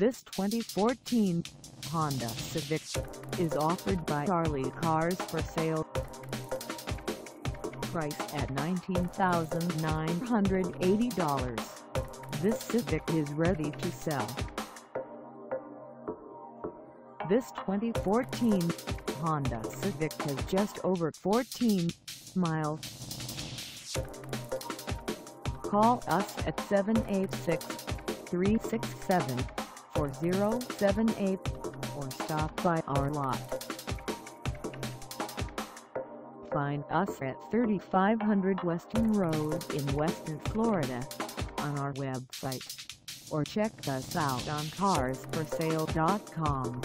This 2014 Honda Civic is offered by Ali Cars for sale. Price at $19,980. This Civic is ready to sell. This 2014 Honda Civic has just over 14 miles. Call us at 786-367-4078 or stop by our lot. Find us at 3500 Weston Road in Weston, Florida on our website or check us out on carsforsale.com.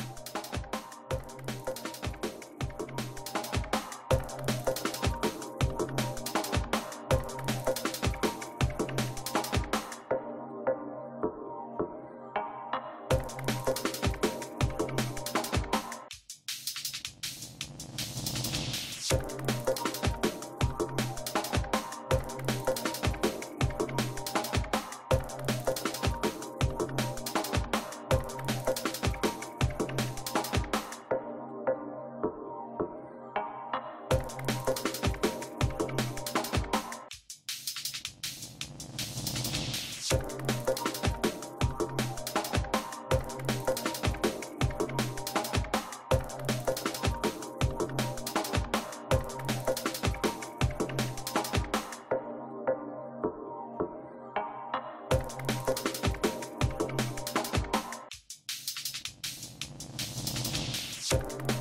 Thank